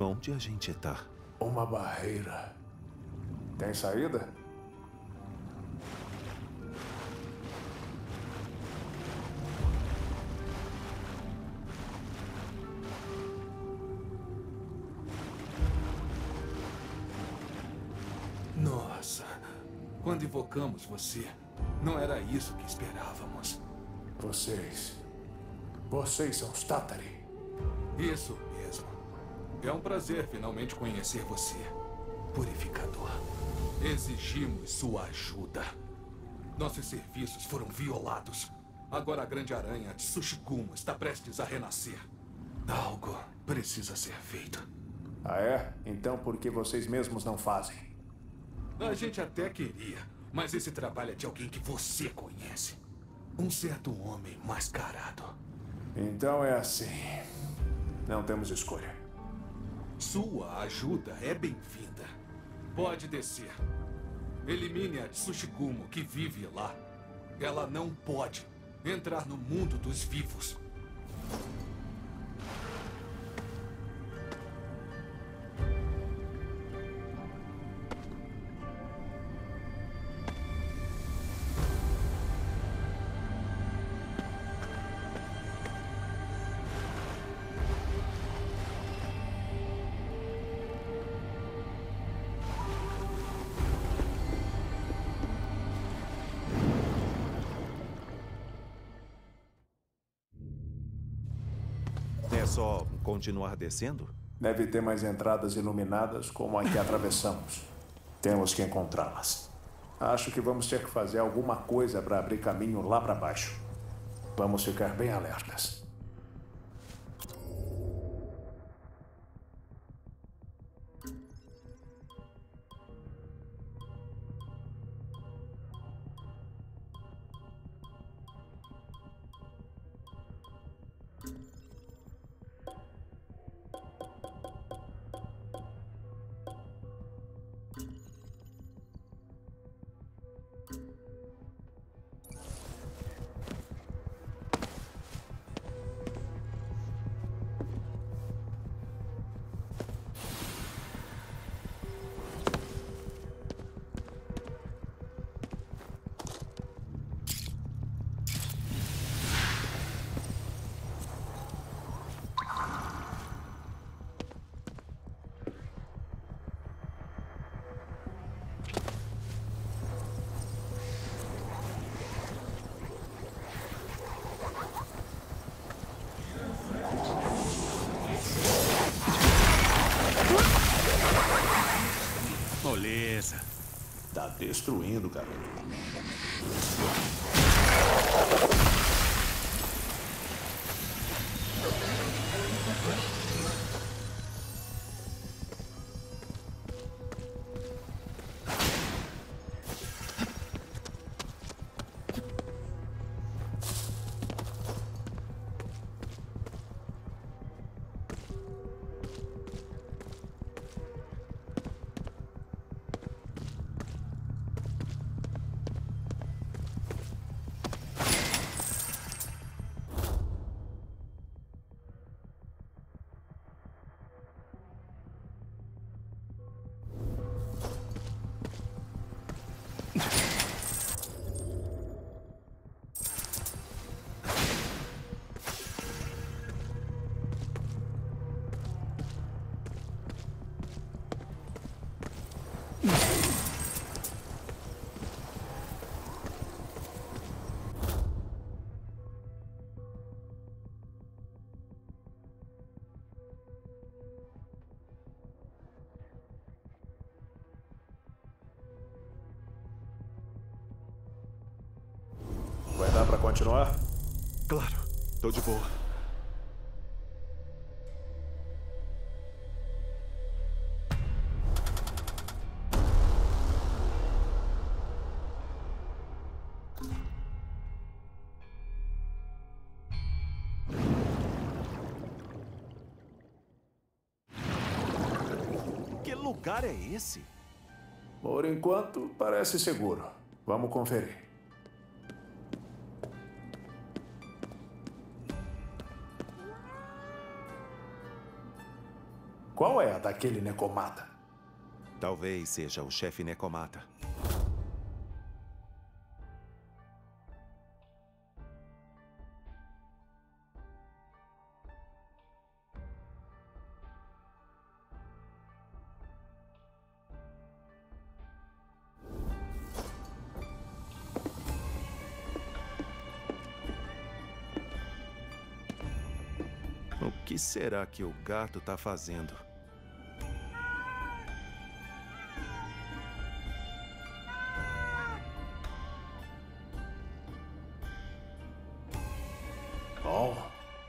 Onde a gente tá? Uma barreira. Tem saída? Nossa, quando invocamos você, não era isso que esperávamos. Vocês. Vocês são os Tatari. Isso mesmo. É um prazer finalmente conhecer você, Purificador. Exigimos sua ajuda. Nossos serviços foram violados. Agora a Grande Aranha de Tsushigumo está prestes a renascer. Algo precisa ser feito. Ah, é? Então por que vocês mesmos não fazem? A gente até queria, mas esse trabalho é de alguém que você conhece. Um certo homem mascarado. Então é assim. Não temos escolha. Sua ajuda é bem-vinda. Pode descer. Elimine a Tsushigumo que vive lá. Ela não pode entrar no mundo dos vivos. Só continuar descendo? Deve ter mais entradas iluminadas como a que atravessamos. Temos que encontrá-las. Acho que vamos ter que fazer alguma coisa para abrir caminho lá para baixo. Vamos ficar bem alertas. Destruindo, continuar? Claro, tô de boa. Que lugar é esse? Por enquanto, parece seguro. Vamos conferir. Qual é a daquele necomata? Talvez seja o chefe Necomata. O que será que o gato tá fazendo?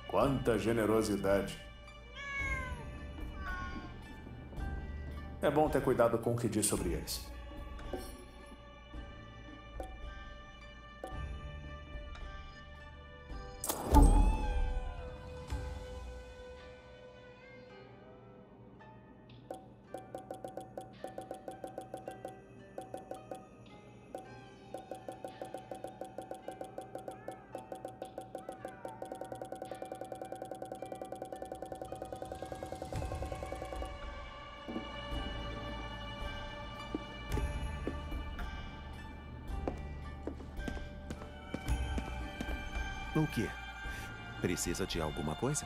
Quanta generosidade. É bom ter cuidado com o que diz sobre eles. Precisa de alguma coisa?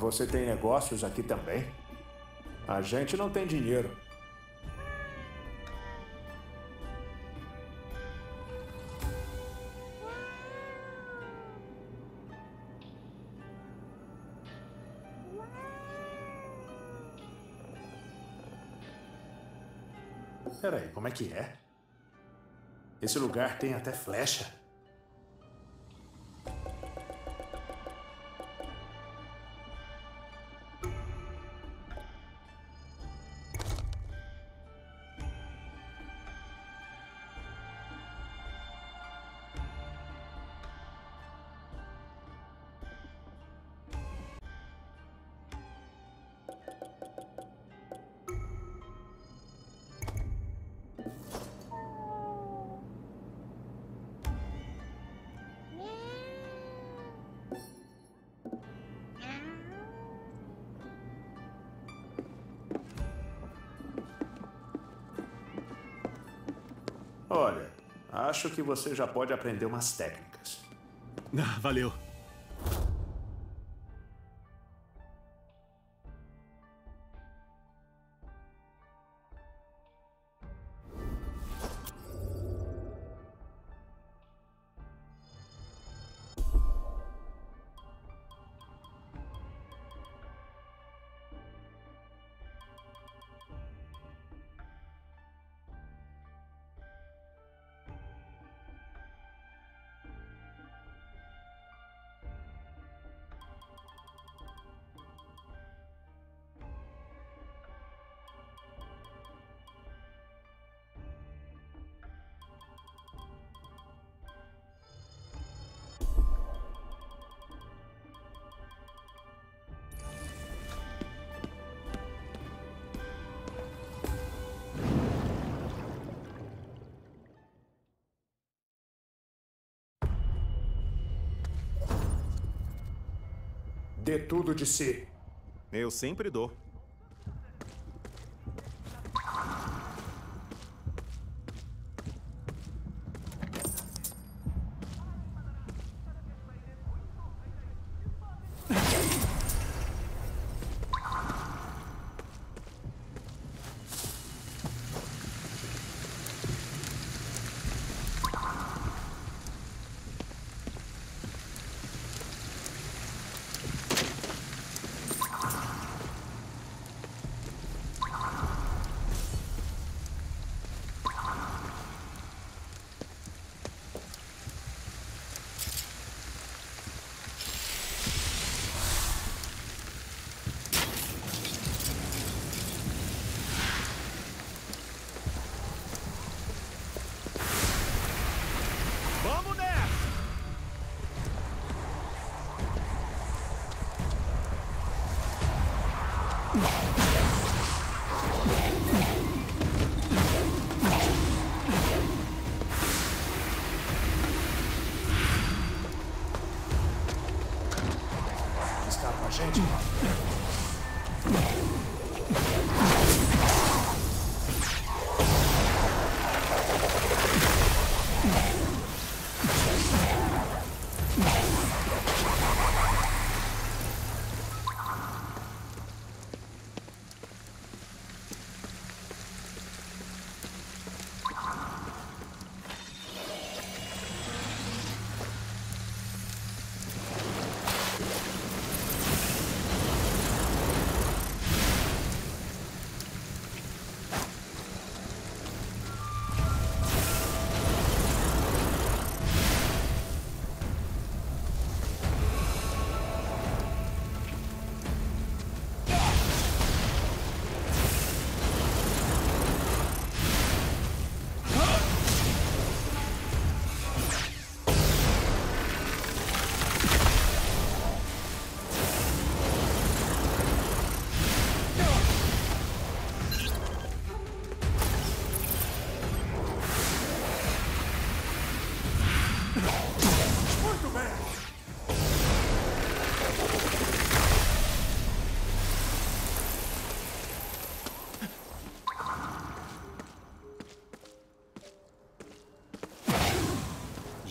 Você tem negócios aqui também? A gente não tem dinheiro. Peraí, como é que é? Esse lugar tem até flecha. Olha, acho que você já pode aprender umas técnicas. Ah, valeu. Dê tudo de si. Eu sempre dou.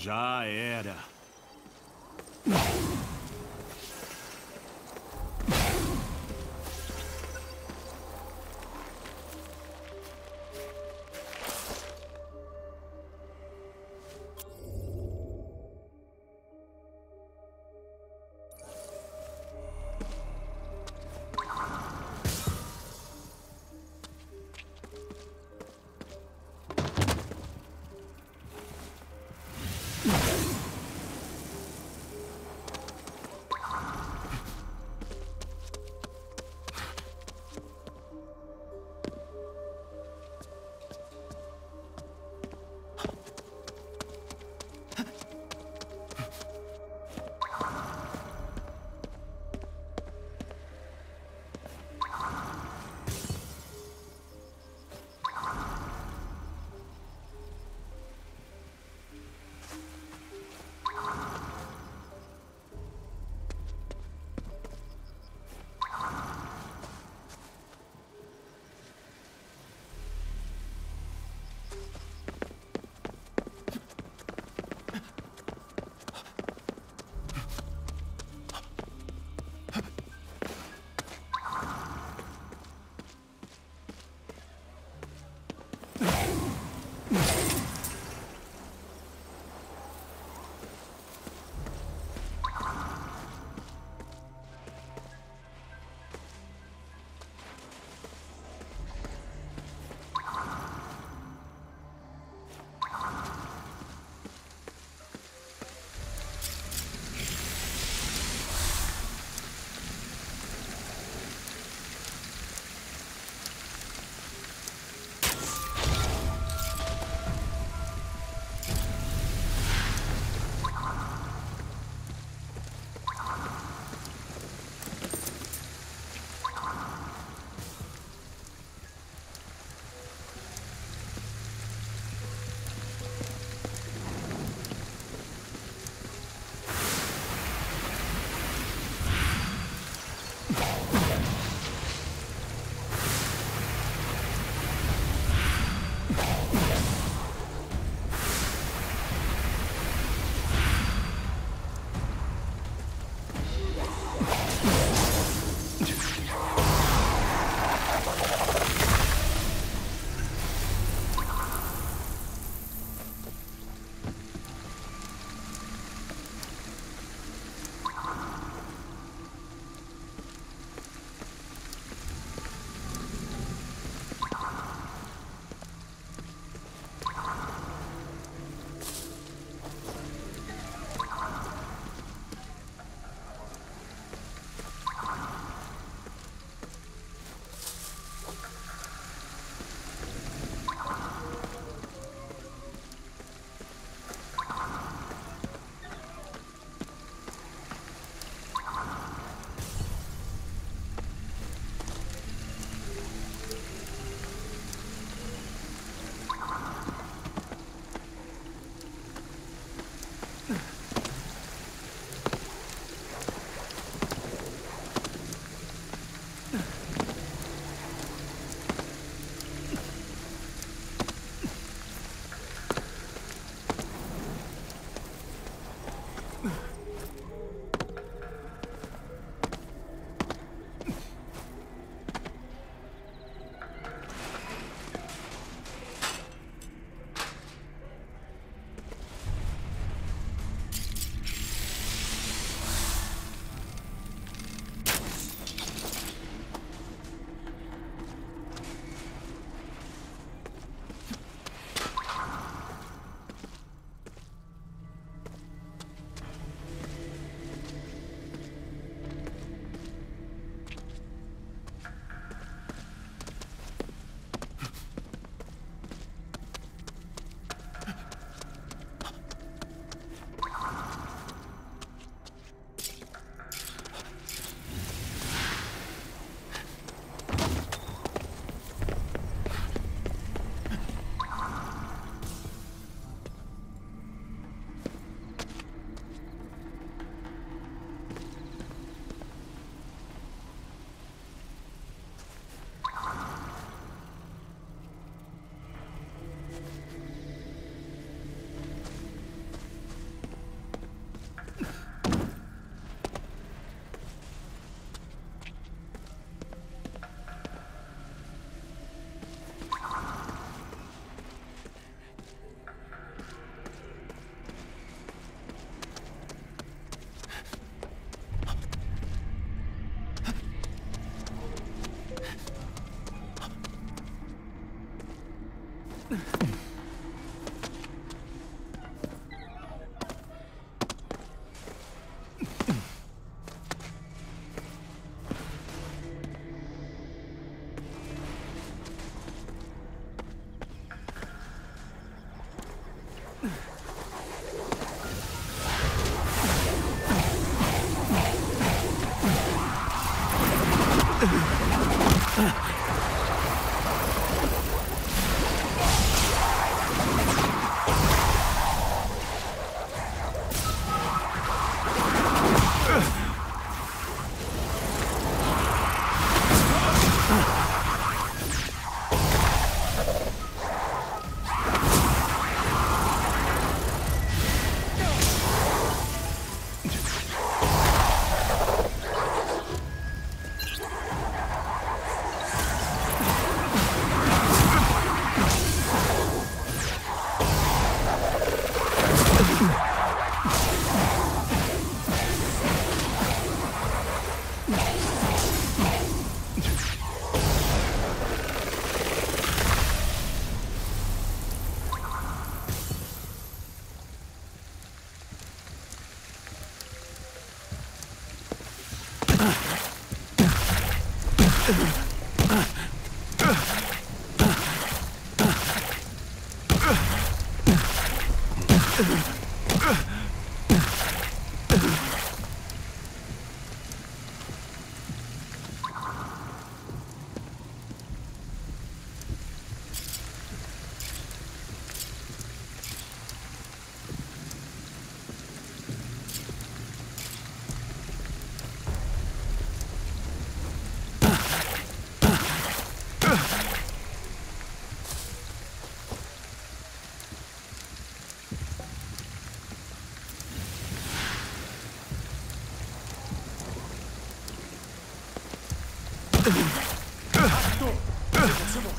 Já era.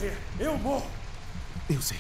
Morrer, eu morro. Eu sei.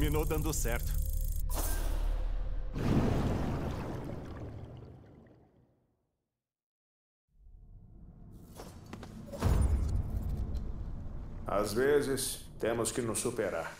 Terminou dando certo. Às vezes, temos que nos superar.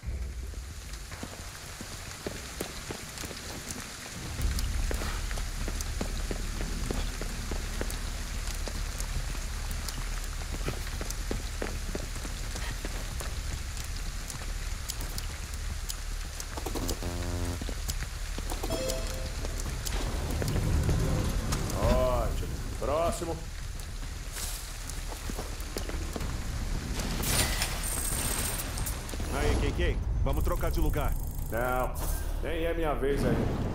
Lugar. Não, nem é minha vez ainda.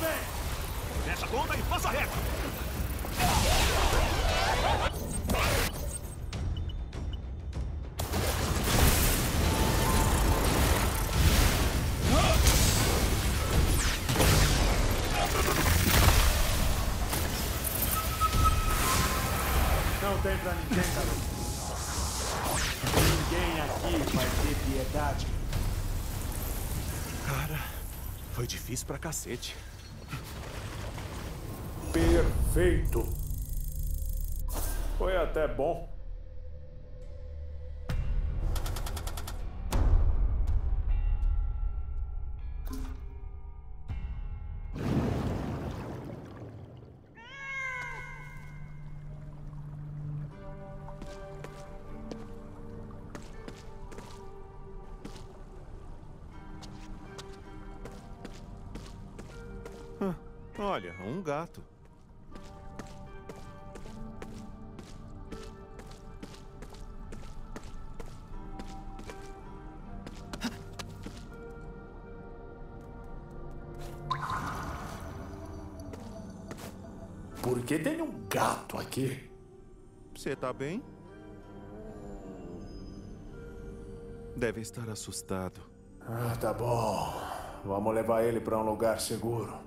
bem! Fecha a conta e faça reto! Não tem pra ninguém, garoto. Ninguém aqui vai ter piedade. Cara, foi difícil pra cacete. Perfeito. Foi até bom. Olha, um gato. Por que tem um gato aqui? Você tá bem? Deve estar assustado. Ah, tá bom. Vamos levar ele para um lugar seguro.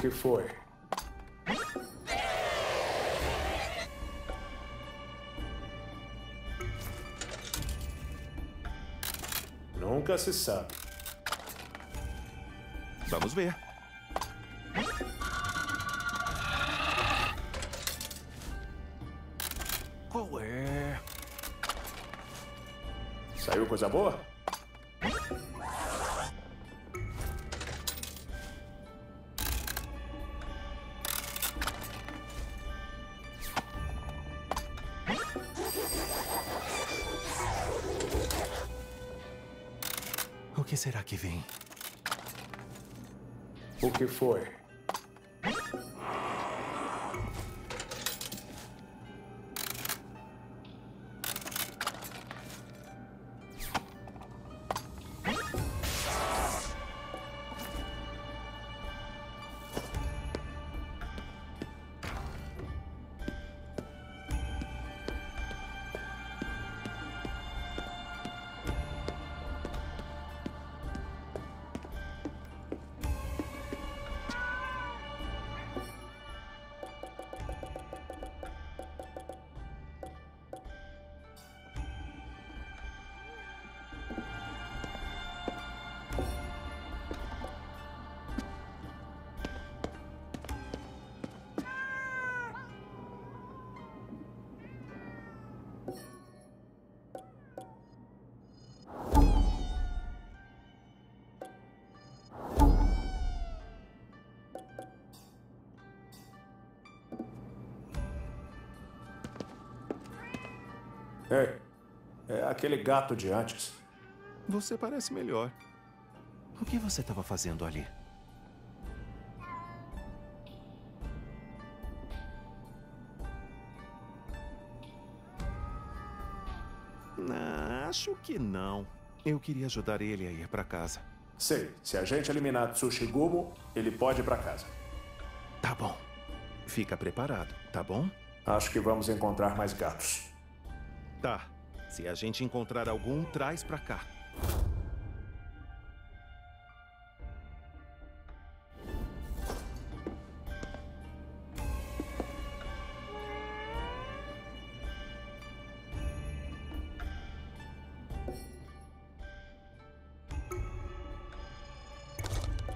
Que foi? Nunca se sabe. Vamos ver. Qual é? Saiu coisa boa? Que foi? Ei, é aquele gato de antes. Você parece melhor. O que você estava fazendo ali? Ah, acho que não. Eu queria ajudar ele a ir para casa. Sei, se a gente eliminar Tsushigumo, ele pode ir pra casa. Tá bom. Fica preparado, tá bom? Acho que vamos encontrar mais gatos. Tá. Se a gente encontrar algum, traz pra cá.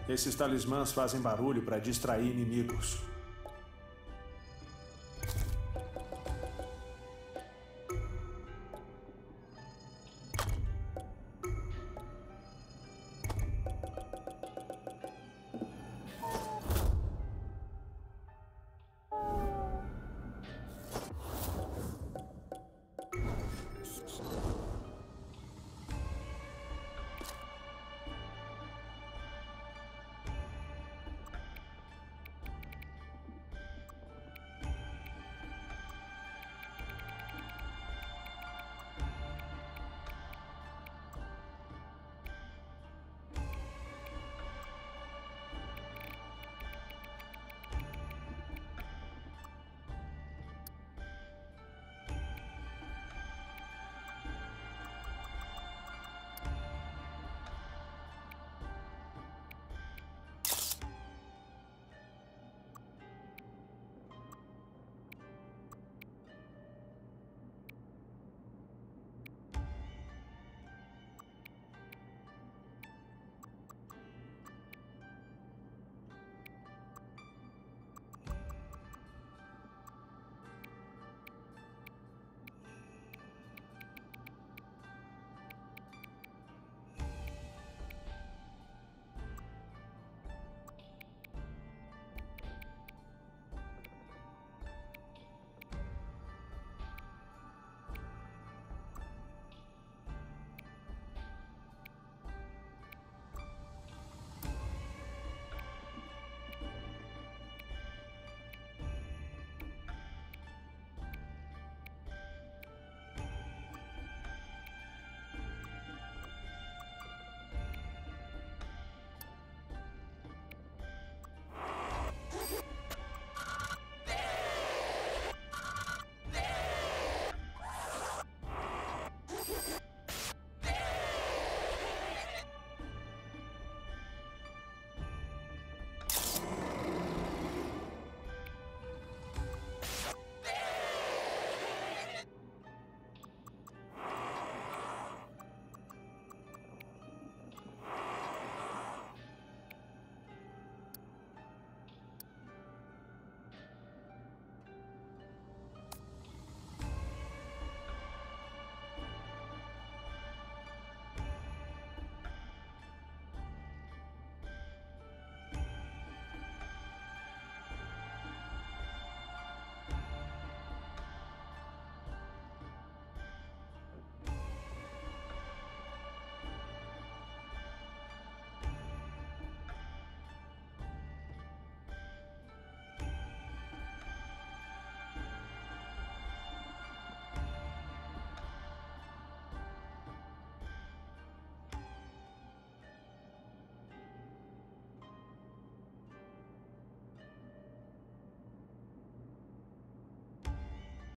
Esses talismãs fazem barulho para distrair inimigos.